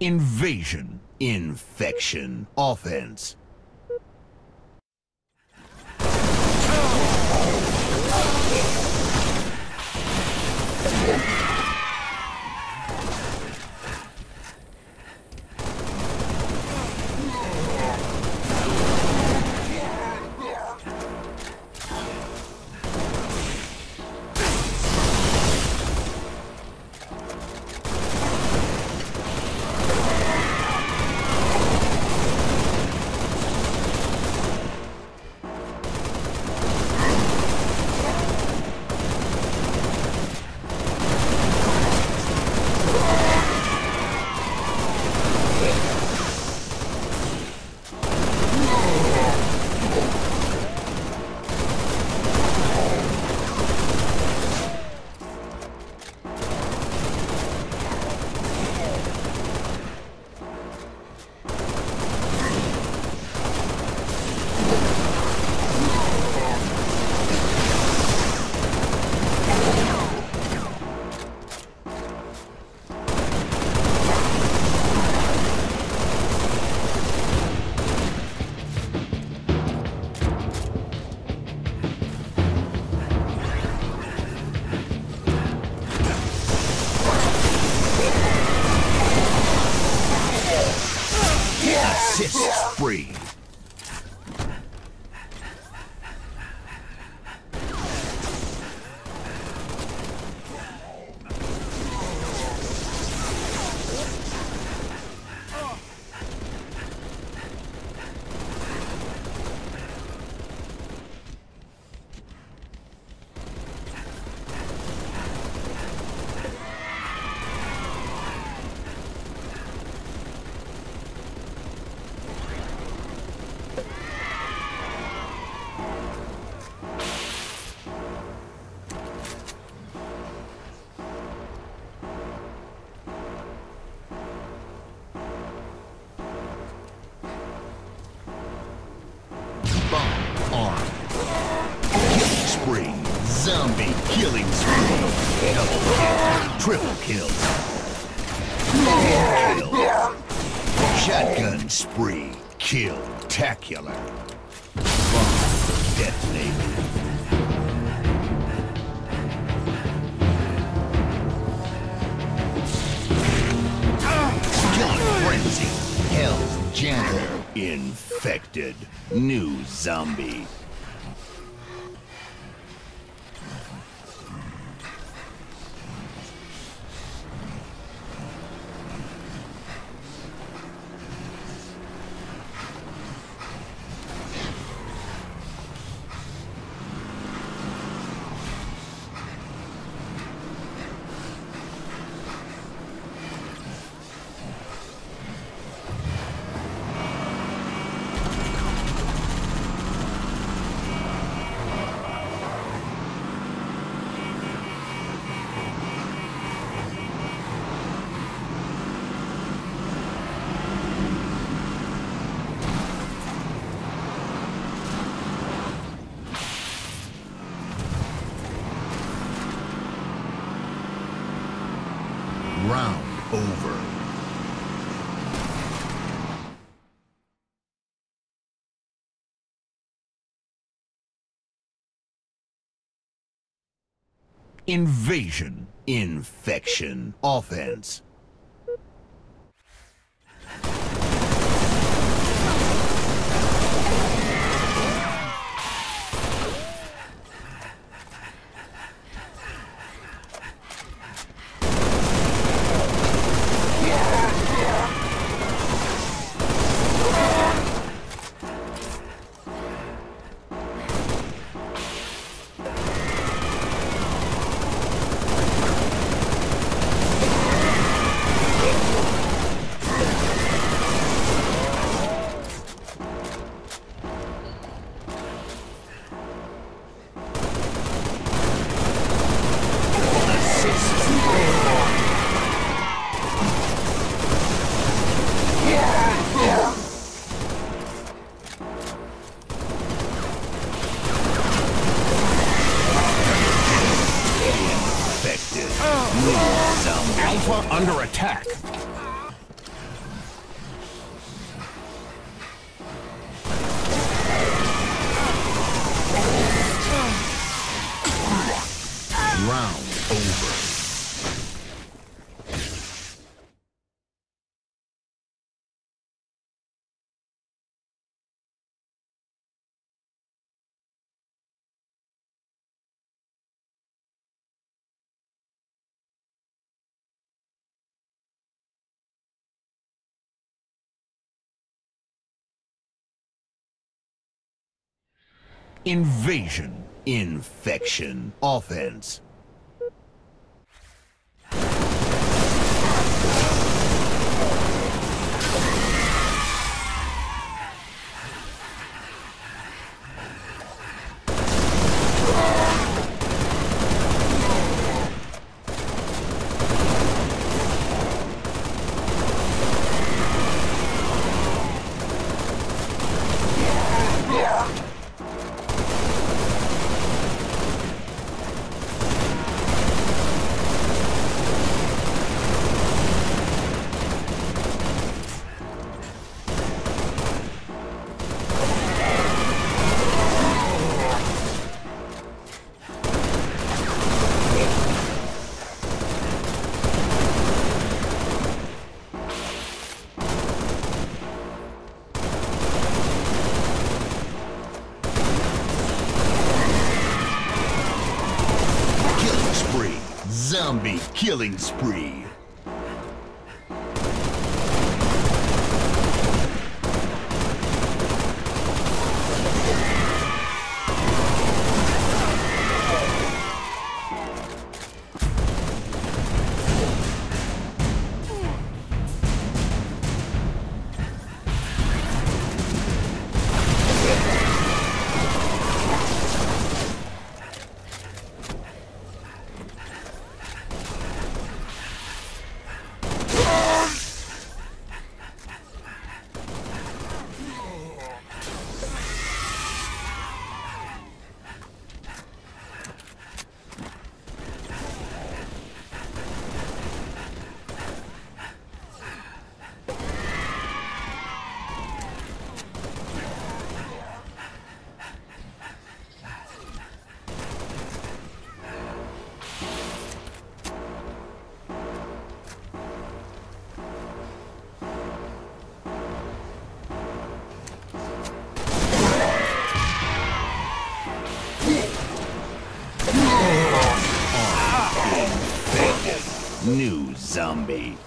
Invasion. Infection. Offense. Zombie killing spree. Double kill. Triple kill. Triple kill. Shotgun spree. Kill. Tacular. Bomb detonated. Frenzy. Hell's janitor. Infected. New zombie. Over. Invasion. Infection. Offense. under attack. Invasion. Infection. Offense. Zombie killing spree. New zombie.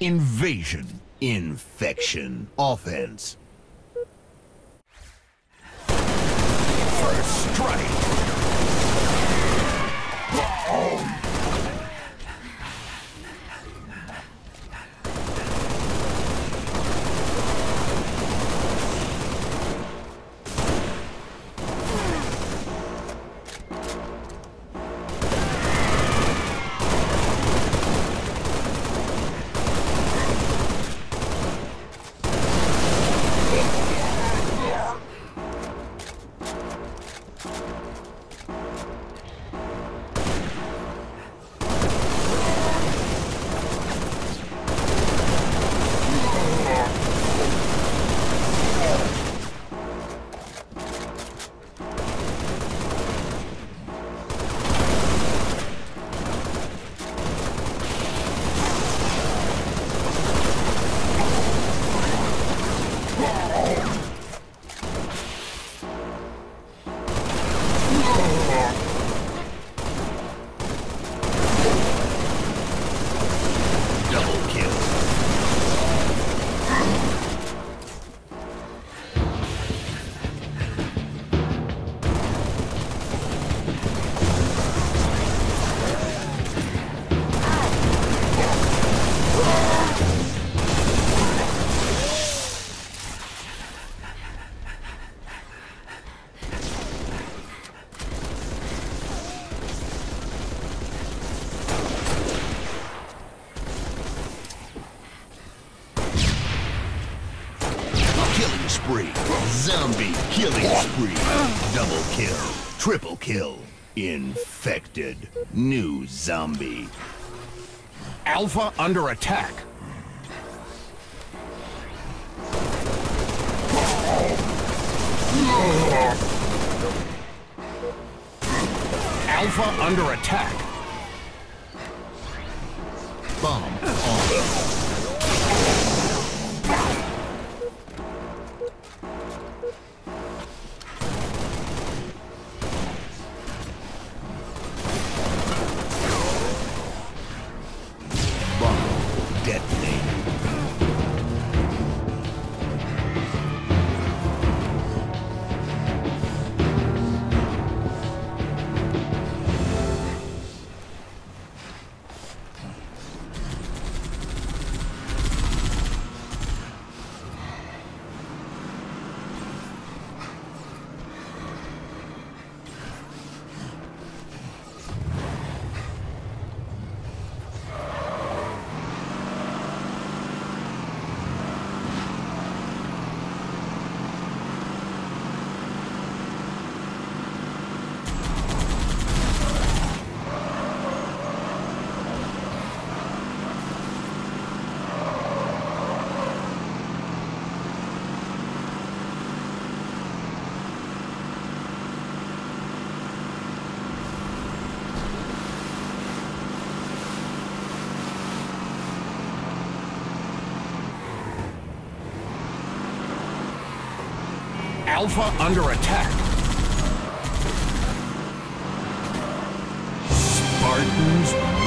Invasion. Infection. Offense. First strike. Zombie killing spree. Double kill. Triple kill. Infected. New zombie. Alpha under attack. Alpha under attack. Bomb on. Alpha under attack. Spartans